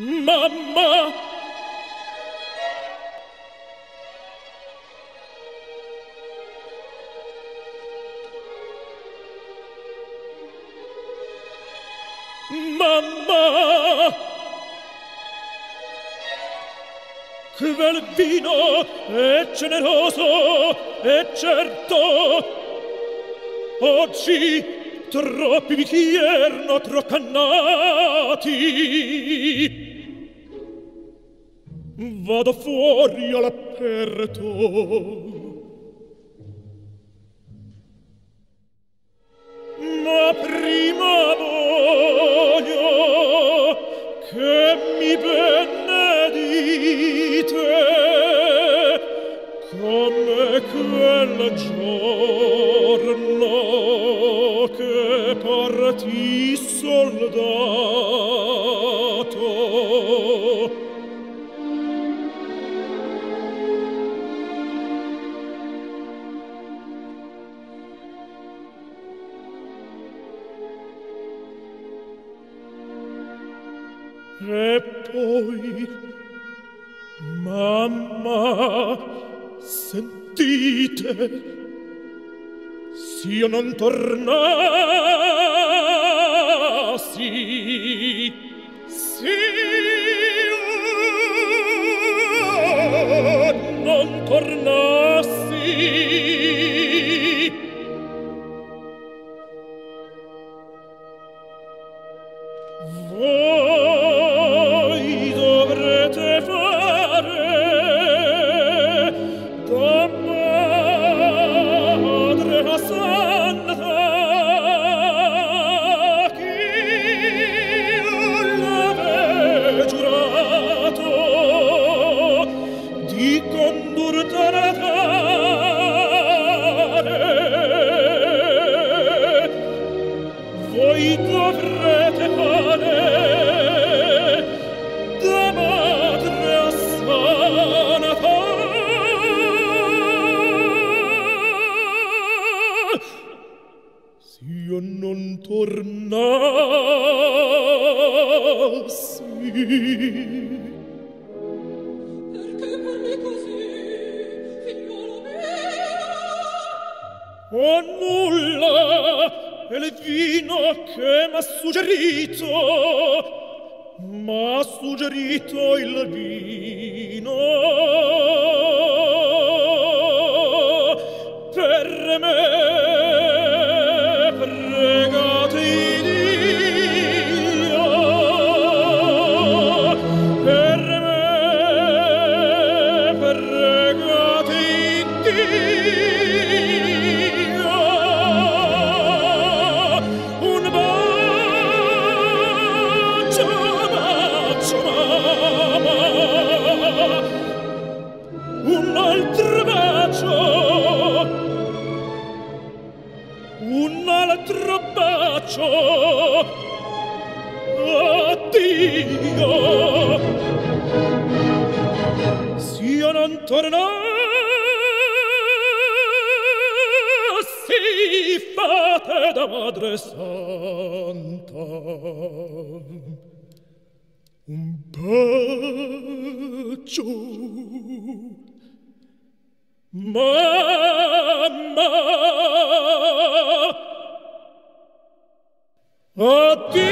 Mamma! Mamma! Quel vino è generoso e certo oggi troppi bicchier no troccannati vado fuori all'aperto. Ma prima voglio che mi benedite come quel giorno che partì soldato E poi, mamma, sentite, s'io non tornassi, s'io oh, non tornassi, voi voi dovrete fare da madre assanata s'io non tornassi Perché parli così, figliolo mio? Oh no! e il vino che m'ha suggerito, m'ha suggerito il vino. ciò addio s'io non tornassi fate da madre santa un bacio. Ma But